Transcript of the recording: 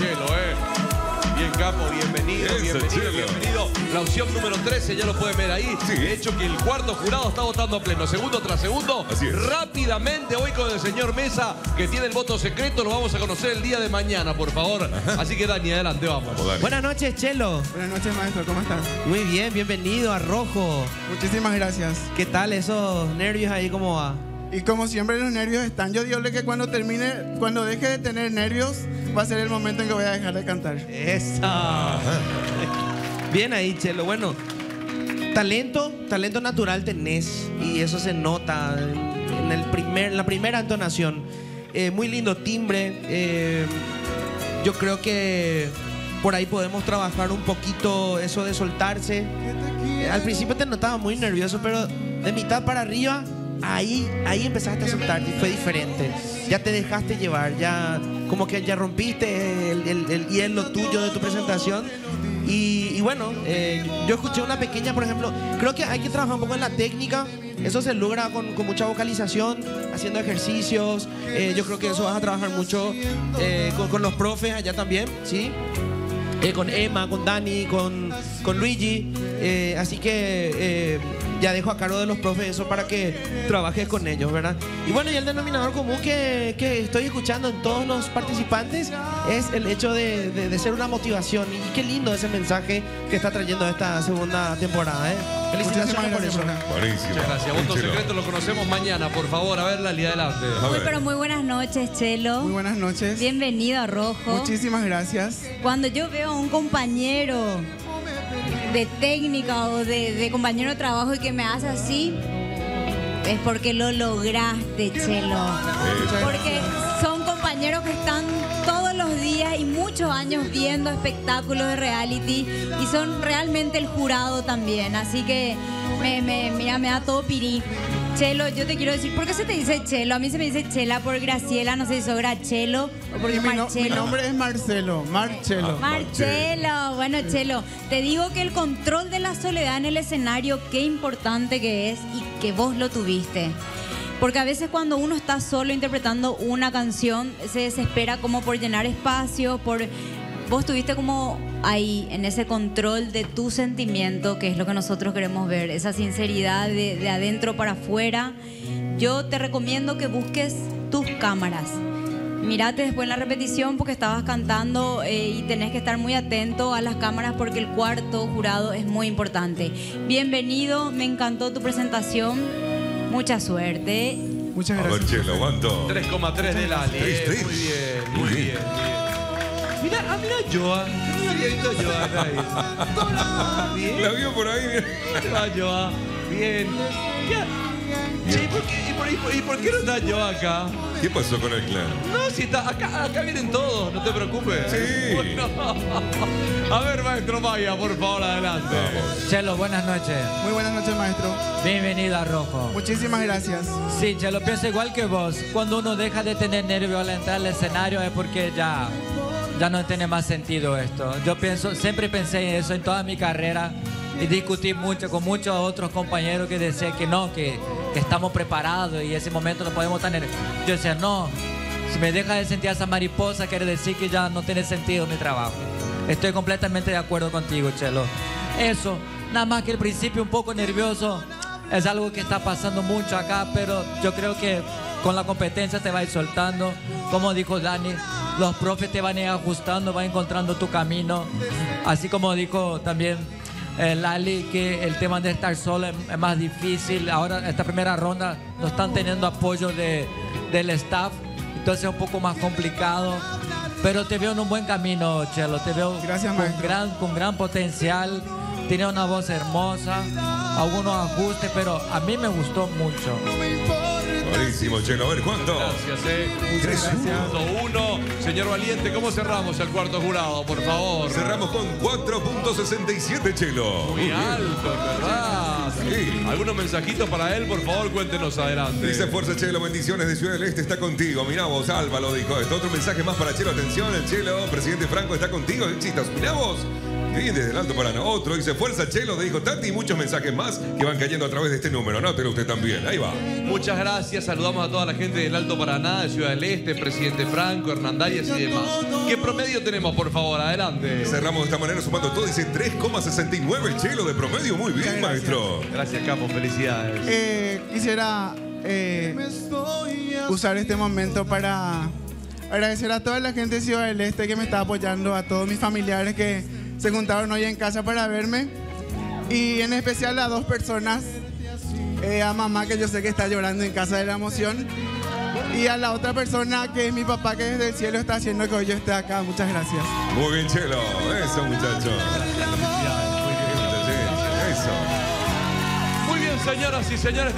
Chelo, ¿eh? Bien, Capo, bienvenido, Eso, bienvenido, Chelo. bienvenido. La opción número 13, ya lo pueden ver ahí. Sí. De hecho, que el cuarto jurado está votando a pleno, segundo tras segundo. Así es. Rápidamente, hoy con el señor Mesa, que tiene el voto secreto, lo vamos a conocer el día de mañana, por favor. Así que, Dani, adelante, vamos. Vamos, Dani. Buenas noches, Chelo. Buenas noches, maestro. ¿Cómo estás? Muy bien, bienvenido a Rojo. Muchísimas gracias. ¿Qué tal esos nervios ahí? ¿Cómo va? Y como siempre los nervios están, yo digo que cuando termine, cuando deje de tener nervios, va a ser el momento en que voy a dejar de cantar. Esa. Bien ahí, Chelo. Bueno, talento, talento natural tenés y eso se nota en, el primer, la primera entonación. Eh, muy lindo timbre. eh, yo creo que por ahí podemos trabajar un poquito eso de soltarse. Al principio te notaba muy nervioso, pero de mitad para arriba, ahí, ahí empezaste a soltarte y fue diferente. Ya te dejaste llevar, ya como que ya rompiste el, el- el hielo tuyo de tu presentación. Y, bueno, eh, yo escuché una pequeña, por ejemplo, creo que hay que trabajar un poco en la técnica. Eso se logra con, con mucha vocalización, haciendo ejercicios. Eh, yo creo que eso vas a trabajar mucho eh, con, con los profes allá también, ¿sí? Con Emma, con Dani, con, con Luigi. Así que ya dejo a cargo de los profes eso para que trabajes con ellos, ¿verdad? Y bueno, y el denominador común que, que estoy escuchando en todos los participantes es el hecho de, de- de ser una motivación. Y qué lindo ese mensaje que está trayendo esta segunda temporada, ¿eh? Felicitaciones por eso. Buenísimo. Muchas gracias. Voto secreto lo conocemos mañana, por favor. A ver, Lali, adelante. A Uy, ver. pero muy buenas noches, Chelo. Muy buenas noches. Bienvenido a Rojo. Muchísimas gracias. Cuando yo veo a un compañero de técnica o de, de compañero de trabajo y que me hace así, es porque lo lograste, Chelo. Porque son compañeros que están todos los días y muchos años viendo espectáculos de reality y son realmente el jurado también. Así que, me, me- mira, me da todo pirí. Chelo, yo te quiero decir, ¿por qué se te dice Chelo? A mí se me dice Chela por Graciela, no sé si sobra Chelo o Y mi, no- mi nombre es Marcelo. Marcelo. Ah. Marcelo, bueno Chelo, te digo que el control de la soledad en el escenario, qué importante que es y que vos lo tuviste. Porque a veces cuando uno está solo interpretando una canción, se desespera como por llenar espacio, por... Vos tuviste como ahí, en ese control de tu sentimiento, que es lo que nosotros queremos ver, esa sinceridad de, de adentro para afuera. Yo te recomiendo que busques tus cámaras. Mirate después en la repetición porque estabas cantando eh, y tenés que estar muy atento a las cámaras porque el cuarto jurado es muy importante. Bienvenido, me encantó tu presentación. Mucha suerte. Muchas A ver, gracias. Chelo, ¿cuánto? 3,3 de eh. tres. Muy bien, Muy muy bien. bien. Mira, ah, mira Joan. Yo no había visto a Joan ahí. Hola, bien. La vio por ahí. ¿Cómo va, Joan? Bien. Ya. Che, ¿y por qué, y por, y por- y por qué no está Joan acá? ¿Qué pasó con el clan? No, si está acá, acá vienen todos, no te preocupes. Sí. Bueno. A ver, maestro Maya, por favor, adelante. Chelo, buenas noches. Muy buenas noches, maestro. Bienvenido a Rojo. Muchísimas gracias. Sí, Chelo, pienso igual que vos. Cuando uno deja de tener nervios al entrar al escenario es porque ya, ya no tiene más sentido esto. Yo pienso, siempre pensé en eso en toda mi carrera y discutí mucho con muchos otros compañeros que decían que no, que, que estamos preparados y ese momento no podemos tener. Yo decía, no, si me deja de sentir esa mariposa quiere decir que ya no tiene sentido mi trabajo. Estoy completamente de acuerdo contigo, Chelo. Eso, nada más que el principio un poco nervioso, es algo que está pasando mucho acá, pero yo creo que con la competencia te va a ir soltando. Como dijo Dani, los profes te van a ir ajustando, van encontrando tu camino. Así como dijo también eh, Lali, que el tema de estar solo es, es más difícil. Ahora, esta primera ronda, no están teniendo apoyo de, del staff, entonces es un poco más complicado. Pero te veo en un buen camino, Chelo. Te veo Gracias, con maestro. gran, con gran potencial. Tiene una voz hermosa, algunos ajustes, pero a mí me gustó mucho. Chelo. A ver, ¿cuánto? Gracias, eh. Tres, Punto uno. Señor Valiente, ¿cómo cerramos el cuarto jurado, por favor? Cerramos con 4.67, Chelo. Muy alto, ¿verdad? Sí. ¿Algunos mensajitos para él? Por favor, cuéntenos adelante. Dice Fuerza Chelo, bendiciones de Ciudad del Este, está contigo. Mirá vos, Alba lo dijo esto. Otro mensaje más para Chelo, atención, el Chelo, presidente Franco está contigo, éxitos. Mirá vos, Sí, desde el Alto Paraná. Otro dice, fuerza Chelo, dijo Tati, y muchos mensajes más que van cayendo a través de este número. Anótelo usted también. Ahí va. Muchas gracias, saludamos a toda la gente del Alto Paraná, de Ciudad del Este, Presidente Franco, Hernandarias y demás. ¿Qué promedio tenemos, por favor? Adelante. Cerramos de esta manera sumando todo. Dice 3,69 el Chelo de promedio. Muy bien, gracias. maestro. Gracias, Capo, felicidades. Eh, quisiera eh, usar este momento para agradecer a toda la gente de Ciudad del Este que me está apoyando, a todos mis familiares que se juntaron hoy en casa para verme y en especial a dos personas, eh, a mamá que yo sé que está llorando en casa de la emoción y a la otra persona que es mi papá que desde el cielo está haciendo que hoy yo esté acá. Muchas gracias. Muy bien, Chelo. Eso, muchachos. Eso. Muy bien, señoras y señores.